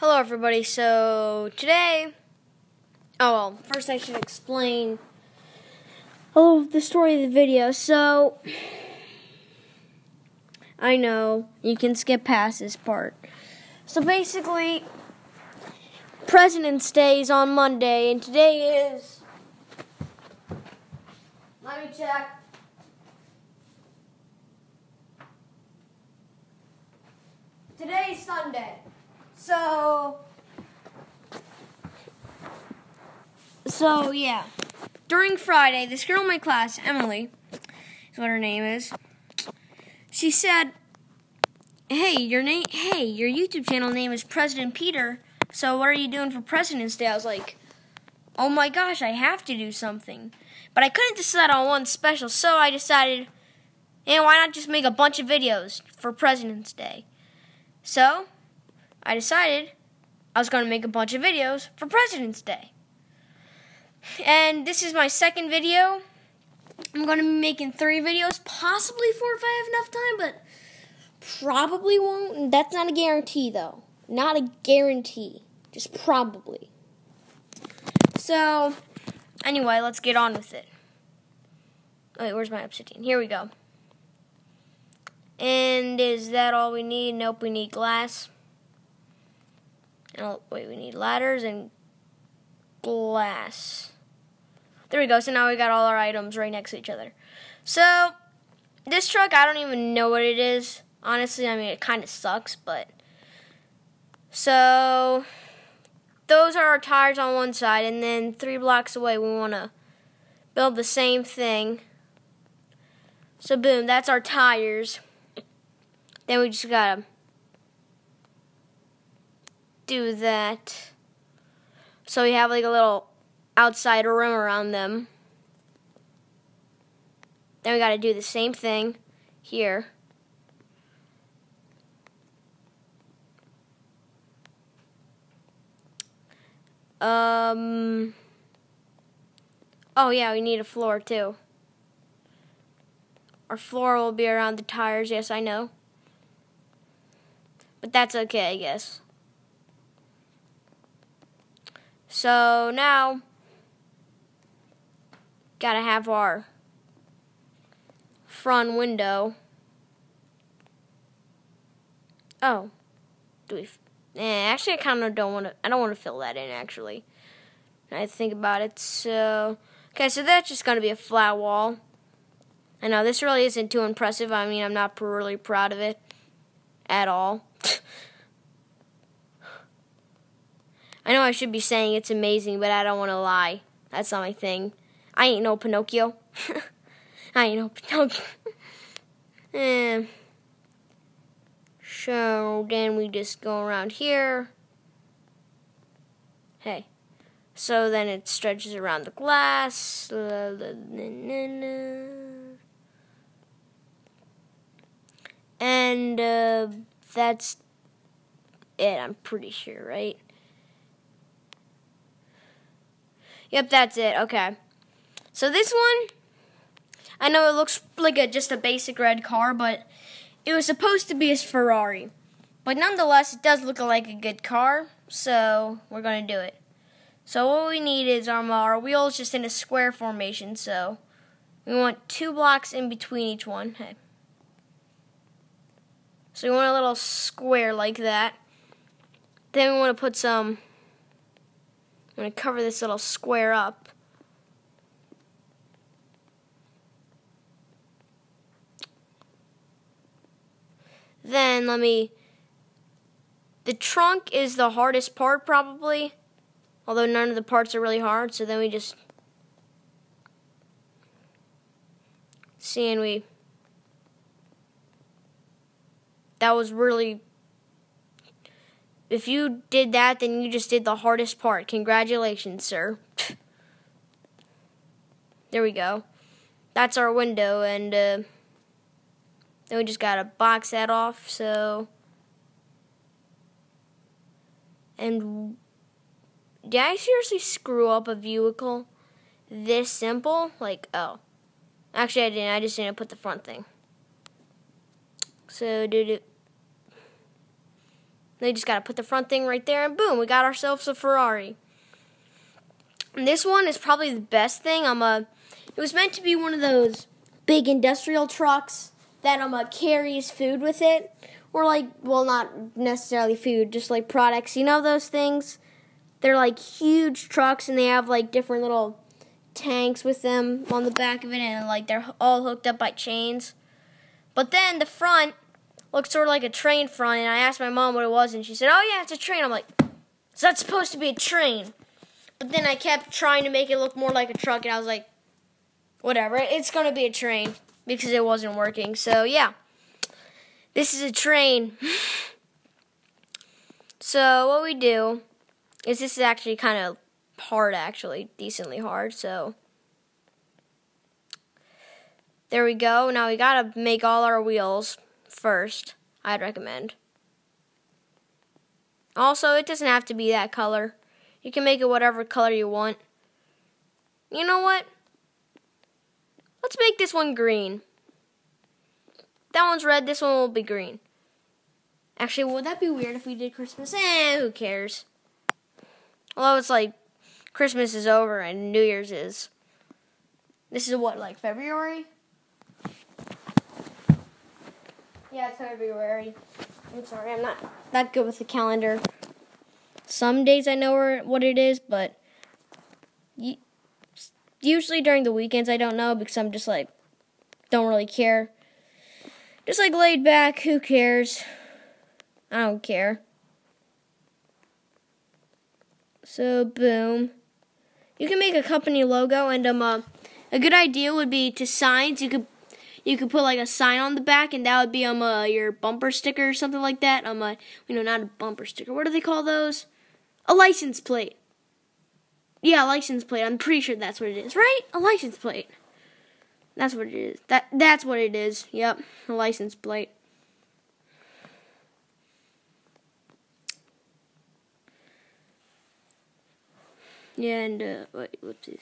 Hello, everybody. So today, oh well, first I should explain oh the story of the video. So I know you can skip past this part. So basically, President's Day is on Monday, and today is. Let me check. Today's Sunday. So, so yeah. During Friday, this girl in my class, Emily, is what her name is. She said, "Hey, your name. Hey, your YouTube channel name is President Peter. So what are you doing for President's Day?" I was like, "Oh my gosh, I have to do something." But I couldn't decide on one special, so I decided, hey, why not just make a bunch of videos for President's Day? So I decided I was going to make a bunch of videos for President's Day. And this is my second video. I'm going to be making three videos, possibly four if I have enough time, but probably won't. That's not a guarantee, though. Not a guarantee. Just probably. So, anyway, let's get on with it. Wait, where's my obsidian? Here we go. And is that all we need? Nope, we need glass. Oh, wait, we need ladders and glass. There we go. So now we got all our items right next to each other. So, this truck, I don't even know what it is. Honestly, I mean, it kind of sucks, but. So, those are our tires on one side, and then three blocks away, we want to build the same thing. So, boom, that's our tires. Then we just gotta do that. So we have like a little outside rim around them. Then we got to do the same thing here. Um. Oh yeah, we need a floor too. Our floor will be around the tires, yes I know. But that's okay, I guess. So now, gotta have our front window. Oh, do we? Eh, actually, I kind of don't want to. I don't want to fill that in. Actually, I think about it. So, okay, so that's just gonna be a flat wall. I know this really isn't too impressive. I mean, I'm not really proud of it at all. I know I should be saying it's amazing, but I don't want to lie. That's not my thing. I ain't no Pinocchio. I ain't no Pinocchio. eh. So then we just go around here. Hey. So then it stretches around the glass. And uh, that's it, I'm pretty sure, right? Yep, that's it. Okay. So this one, I know it looks like a, just a basic red car, but it was supposed to be a Ferrari. But nonetheless, it does look like a good car, so we're going to do it. So what we need is our, our wheels just in a square formation, so we want two blocks in between each one. Okay. So we want a little square like that. Then we want to put some I'm going to cover this little square up. Then let me, the trunk is the hardest part probably, although none of the parts are really hard, so then we just, see and we, that was really if you did that, then you just did the hardest part. Congratulations, sir. there we go. That's our window, and uh, then we just gotta box that off. So, and did I seriously screw up a vehicle this simple? Like, oh, actually, I didn't. I just didn't put the front thing. So, did it? They just got to put the front thing right there, and boom, we got ourselves a Ferrari. And this one is probably the best thing. I'm a. It was meant to be one of those big industrial trucks that um uh, carries food with it, or like, well, not necessarily food, just like products. You know those things? They're like huge trucks, and they have like different little tanks with them on the back of it, and like they're all hooked up by chains. But then the front looks sort of like a train front, and I asked my mom what it was, and she said, "Oh yeah, it's a train." I'm like, "Is that supposed to be a train?" But then I kept trying to make it look more like a truck, and I was like, "Whatever, it's gonna be a train." Because it wasn't working. So yeah. This is a train. so what we do is this is actually kind of hard actually, decently hard, so there we go. Now we gotta make all our wheels first, I'd recommend. Also, it doesn't have to be that color. You can make it whatever color you want. You know what? Let's make this one green. That one's red, this one will be green. Actually, would that be weird if we did Christmas? Eh, who cares? Although it's like Christmas is over and New Year's is. This is what, like February? Yeah, it's February. I'm sorry, I'm not that good with the calendar. Some days I know what it is, but usually during the weekends I don't know because I'm just like, don't really care. Just like laid back, who cares? I don't care. So, boom. You can make a company logo, and um, uh, a good idea would be to signs. You could you could put like a sign on the back, and that would be um uh, your bumper sticker or something like that. Um, uh, you know, not a bumper sticker. What do they call those? A license plate. Yeah, license plate. I'm pretty sure that's what it is, right? A license plate. That's what it is. That that's what it is. Yep, a license plate. Yeah, and uh, wait, whoopsies.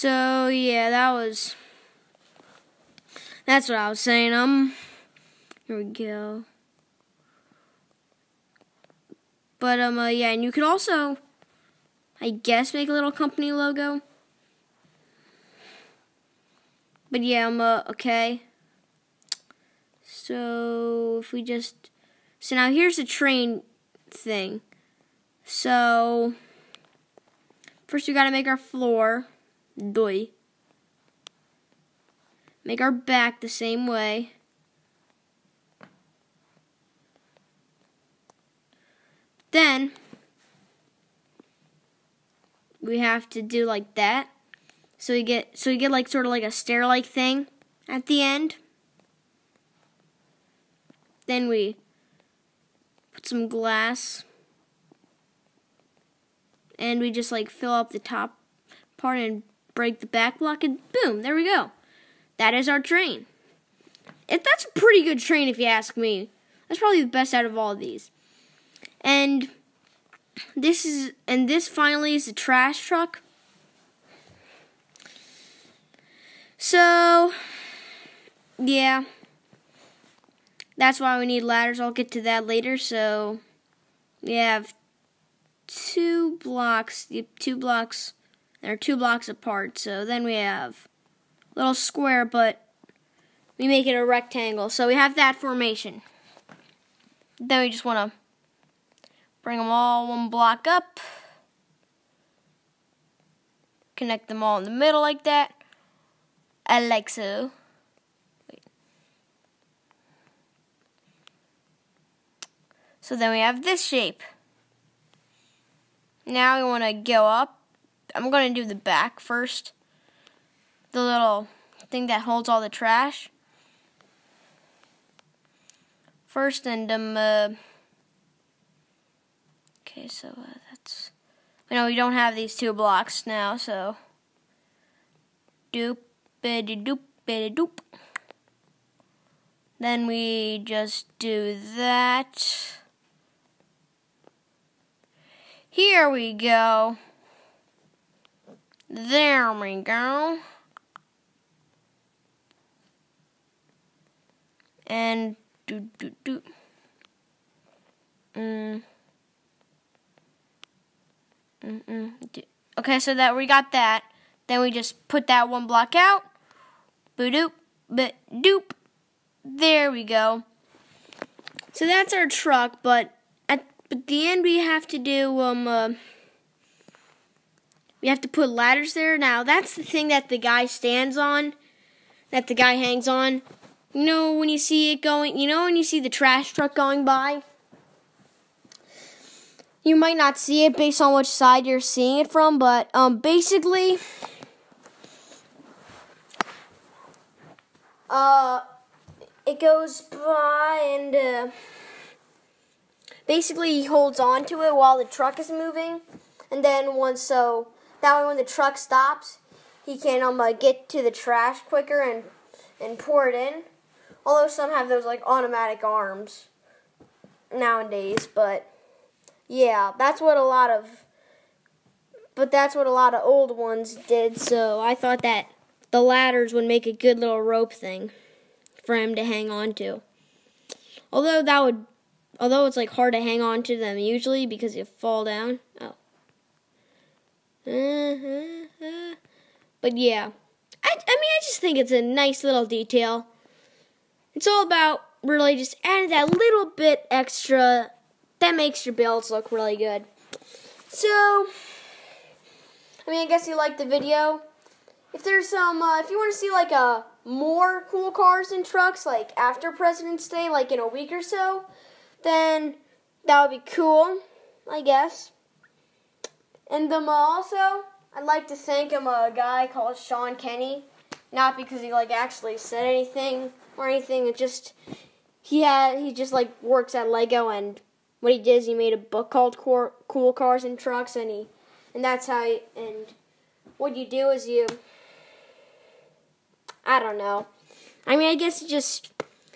So yeah, that was. That's what I was saying. Um, here we go. But um, uh, yeah, and you could also, I guess, make a little company logo. But yeah, I'm uh, okay. So if we just, so now here's the train thing. So, first we gotta make our floor. Doy. Make our back the same way. Then, we have to do like that. So we get so we get like sort of like a stair-like thing at the end. Then we put some glass and we just like fill up the top part and break the back block and boom, there we go. That is our train. If that's a pretty good train if you ask me. That's probably the best out of all of these. And this is and this finally is the trash truck. So yeah. That's why we need ladders. I'll get to that later. So we have two blocks, two blocks, they're two blocks apart. So then we have a little square, but we make it a rectangle. So we have that formation. Then we just want to bring them all one block up. Connect them all in the middle like that. I like so. So then we have this shape. Now we want to go up. I'm going to do the back first. The little thing that holds all the trash. First, and um, uh, okay, so uh, that's, you know, we don't have these two blocks now, so doop, biddy doop, biddy doop. Then we just do that. Here we go. There we go. And do, do, do. Mm. Mm-mm. Okay, so that we got that. Then we just put that one block out. Boo doop, but doop. There we go. So that's our truck, but at, at the end we have to do um uh, we have to put ladders there. Now that's the thing that the guy stands on, that the guy hangs on. You know when you see it going, you know when you see the trash truck going by. You might not see it based on which side you're seeing it from, but um basically uh it goes by and uh, basically he holds on to it while the truck is moving and then once so that way when the truck stops he can um uh, get to the trash quicker and and pour it in although some have those like automatic arms nowadays but yeah that's what a lot of but that's what a lot of old ones did so i thought that the ladders would make a good little rope thing for him to hang on to. Although that would, although it's like hard to hang on to them usually because you fall down. Oh. But yeah, I, I mean, I just think it's a nice little detail. It's all about really just adding that little bit extra that makes your builds look really good. So, I mean, I guess you liked the video. If there's some, uh, if you want to see like a more cool cars and trucks like after President's Day, like in a week or so, then that would be cool, I guess. And um, also, I'd like to thank him a guy called Sean Kenney, not because he like actually said anything or anything. It just he had he just like works at Lego, and what he did is he made a book called Cool Cars and Trucks, and he and that's how he, and what you do is you I don't know. I mean, I guess it just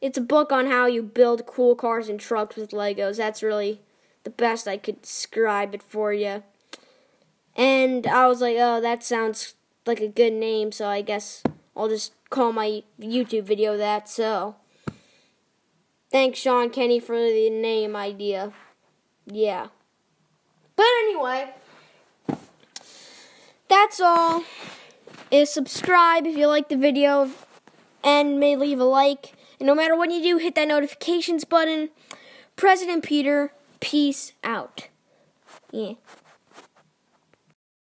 it's a book on how you build cool cars and trucks with Legos. That's really the best I could describe it for you. And I was like, oh, that sounds like a good name, so I guess I'll just call my YouTube video that. So, thanks, Sean Kenney, for the name idea. Yeah. But anyway, that's all is subscribe if you like the video and may leave a like. And no matter what you do, hit that notifications button. President Peter, peace out. Yeah.